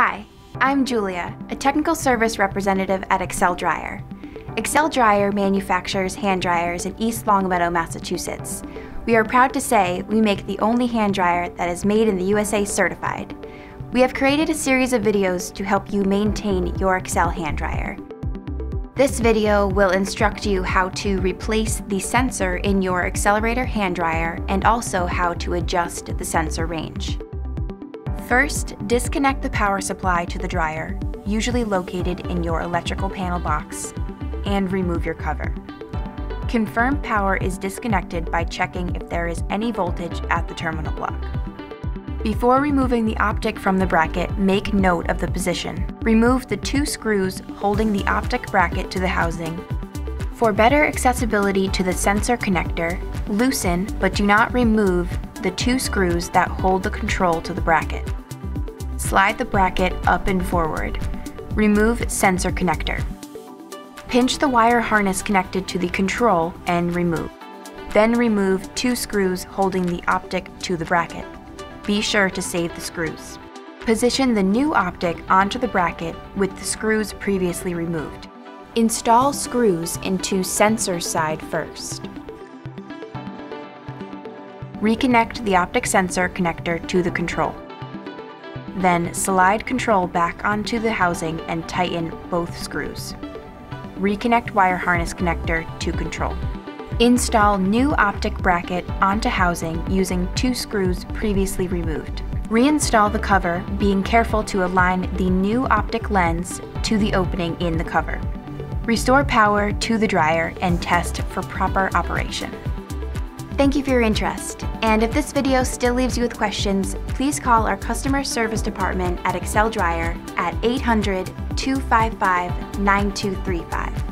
Hi, I'm Julia, a technical service representative at Excel Dryer. Excel Dryer manufactures hand dryers in East Longmeadow, Massachusetts. We are proud to say we make the only hand dryer that is made in the USA certified. We have created a series of videos to help you maintain your Excel hand dryer. This video will instruct you how to replace the sensor in your XLERATOR hand dryer and also how to adjust the sensor range. First, disconnect the power supply to the dryer, usually located in your electrical panel box, and remove your cover. Confirm power is disconnected by checking if there is any voltage at the terminal block. Before removing the optic from the bracket, make note of the position. Remove the two screws holding the optic bracket to the housing. For better accessibility to the sensor connector, loosen but do not remove the two screws that hold the control to the bracket. Slide the bracket up and forward. Remove sensor connector. Pinch the wire harness connected to the control and remove. Then remove two screws holding the optic to the bracket. Be sure to save the screws. Position the new optic onto the bracket with the screws previously removed. Install screws into sensor side first. Reconnect the optic sensor connector to the control. Then slide control back onto the housing and tighten both screws. Reconnect wire harness connector to control. Install new optic bracket onto housing using two screws previously removed. Reinstall the cover, being careful to align the new optic lens to the opening in the cover. Restore power to the dryer and test for proper operation. Thank you for your interest. And if this video still leaves you with questions, please call our customer service department at Excel Dryer at 800 255 9235.